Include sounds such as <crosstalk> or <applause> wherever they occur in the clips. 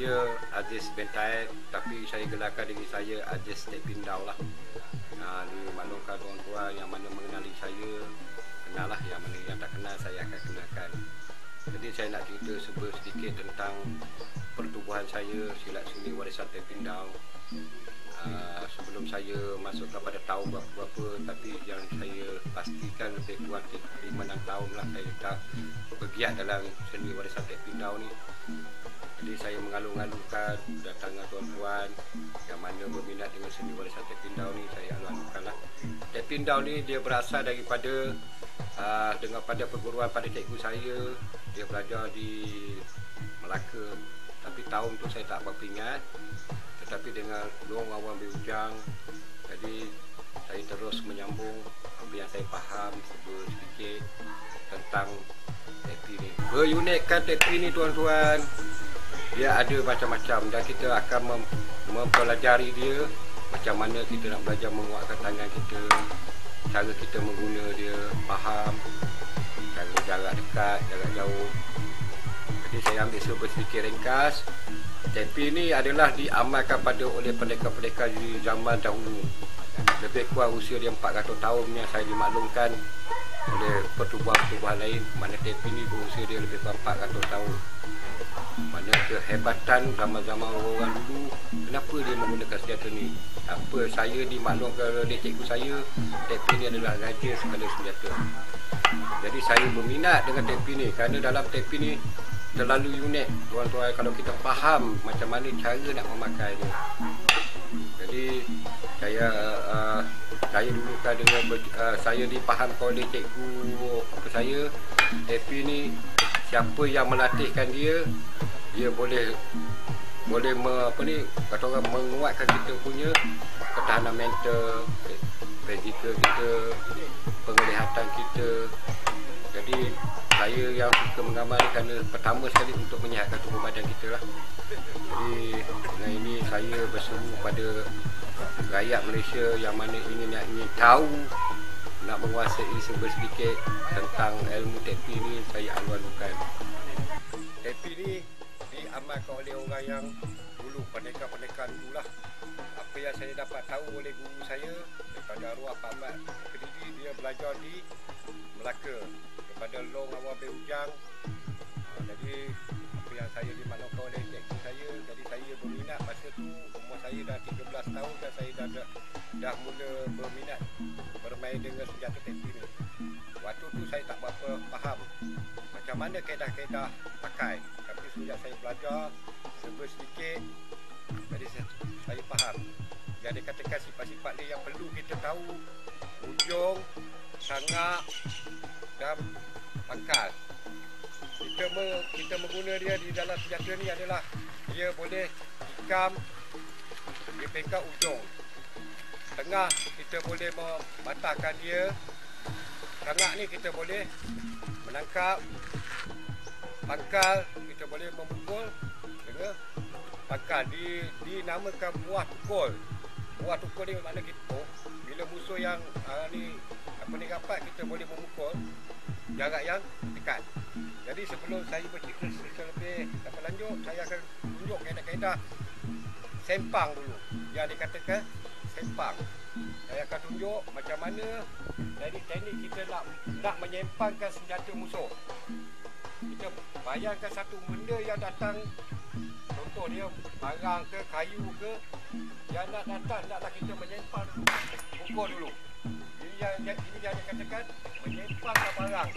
saya Aziz Bentai tapi saya gelarkan diri saya Aziz Tepindau lah. Ha, maklumkan tuan-tuan yang mana mengenali saya kenal lah yang mana yang tak kenal saya akan kenalkan. Jadi saya nak cerita sebuah sedikit tentang pertubuhan saya silat seni warisan Tepindau. Uh, sebelum saya masuk kepada tahun berapa-berapa tapi yang saya pastikan lebih kurang 5-6 tahun lah saya tak bergiat dalam seni warisan Tepindau ni jadi saya mengalung-alungkan datangnya tuan-tuan yang mana berminat dengan seni warisan Tepindau ni saya alung-alungkan lah. Tepindau ni dia berasal daripada uh, dengan pada perguruan pada cikgu saya dia belajar di Melaka. Tapi tahun tu saya tak berapa ingat tetapi dengan long awam berhujang jadi saya terus menyambung apa yang saya faham sedikit tentang tepi ni. Berunikkan tepi ni tuan-tuan dia ada macam-macam dan kita akan mem mempelajari dia macam mana kita nak belajar menguatkan tangan kita cara kita mengguna dia faham cara jarak dekat jarak jauh. Jadi saya ambil sebuah sedikit ringkas. Tepi ni adalah diamalkan pada oleh pendekar-pendekar di zaman dahulu. Lebih kurang usia dia 400 tahun yang saya dimaklumkan oleh pertubuhan-pertubuhan lain mana tepi ni berusia dia lebih kurang 400 tahun. Mana kehebatan zaman-zaman orang dulu kenapa dia menggunakan senjata ni? Apa saya dimaklumkan oleh cikgu saya tepi ni adalah raja segala senjata. Jadi saya berminat dengan tepi ni kerana dalam tepi ni terlalu unik. Tuan-tuan kalau kita faham macam mana cara nak memakai dia. Jadi saya uh, saya dulu kan dengan uh, saya dipahamkan oleh cikgu apa saya tepi ni siapa yang melatihkan dia dia boleh boleh me, apa ni kata orang menguatkan kita punya ketahanan mental fizikal kita penglihatan kita. Jadi saya yang suka mengamal kerana pertama sekali untuk menyihatkan tubuh badan kita lah. Jadi dengan ini saya berseru pada rakyat Malaysia yang mana ingin nak ingin tahu nak menguasai sedikit tentang ilmu tepi ni saya alu-alukan tepi ni diamalkan oleh orang yang dulu pendekar-pendekar dulu lah apa yang saya dapat tahu oleh guru saya daripada arwah Pak Ahmad Kediri dia belajar di Melaka. Kepada Long Awal Berhujang uh, jadi yang saya dimaklumkan oleh cikgu saya jadi saya berminat masa tu umur saya dah 13 tahun dan saya dah dah, dah mula berminat bermain dengan senjata tepi ni. Waktu tu saya tak berapa faham macam mana kaedah-kaedah pakai. Tapi sejak saya belajar serba sedikit jadi saya, saya faham. Yang dikatakan sifat-sifat ni yang perlu kita tahu ujung sangak dan pangkal. Kita me, kita mengguna dia di dalam senjata ni adalah dia boleh tikam di peringkat ujung. Tengah kita boleh mematahkan dia. Tengah ni kita boleh menangkap. Pangkal kita boleh memukul dengan pangkal di dinamakan muah tukul. Muah tukul ni makna kita bila musuh yang uh, ni apa ni rapat kita boleh memukul jarak yang dekat. Jadi sebelum saya bercerita secara lebih dapat lanjut, saya akan tunjuk kaedah-kaedah sempang dulu. Yang dikatakan sempang. Saya akan tunjuk macam mana teknik-teknik kita nak nak menyempangkan senjata musuh. Kita bayangkan satu benda yang datang contoh dia barang ke kayu ke yang nak datang naklah kita menyempang. Pukul dulu yang, yang ini yang dikatakan menyempangkan barang.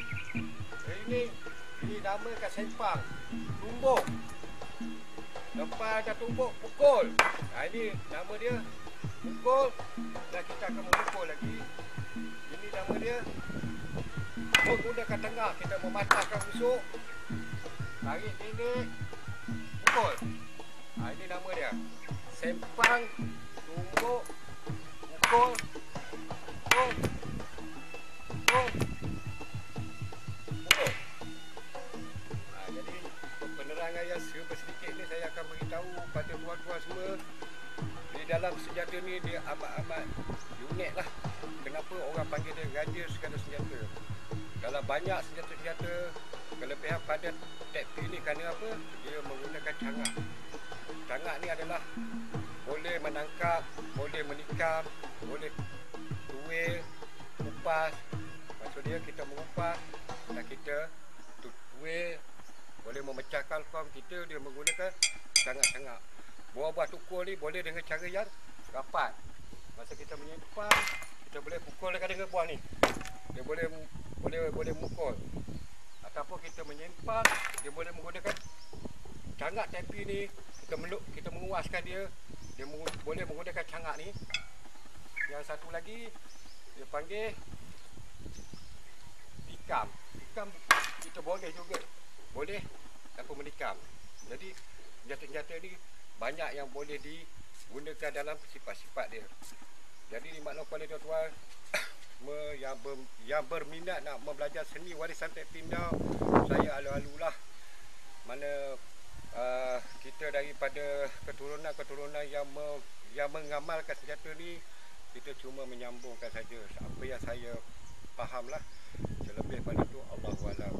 Ini ini nama kat sempang. Tumbuk. Lepas dah tumbuk pukul. Ha, ini nama dia pukul dan kita akan memukul lagi. Ini nama dia menggunakan tengah kita mematahkan musuh. Tarik ini pukul. Ha, ini nama dia. Sempang tumbuk pukul Oh. Dalam senjata ni dia amat-amat unik lah kenapa orang panggil dia raja segala senjata dalam banyak senjata-senjata kelebihan pada teknik ni kerana apa dia menggunakan cangak cangak ni adalah boleh menangkap, boleh menikam, boleh tuil, kupas. Maksud dia kita mengupas dan kita tuil boleh memecahkan kom kita dia menggunakan cangak-cangak. Buah-buah tukul ni boleh dengan cara yang rapat. Masa kita menyimpan, kita boleh pukul dengan buah ni. Dia boleh boleh boleh mukul. Ataupun kita menyimpan, dia boleh menggunakan cangak tepi ni kita meluk kita menguaskan dia dia meng, boleh menggunakan cangak ni yang satu lagi dia panggil tikam tikam kita boleh juga boleh tanpa menikam jadi senjata-senjata ni banyak yang boleh digunakan dalam sifat-sifat dia. Jadi dimaklumkan oleh tuan-tuan <coughs> yang, ber, yang berminat nak belajar seni warisan Tek Pindau saya alu-alulah. Mana uh, kita daripada keturunan-keturunan yang me, yang mengamalkan senjata ni kita cuma menyambungkan saja. Apa yang saya fahamlah selebih pada itu Allah alam.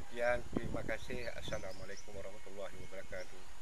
Sekian terima kasih. Assalamualaikum warahmatullahi wabarakatuh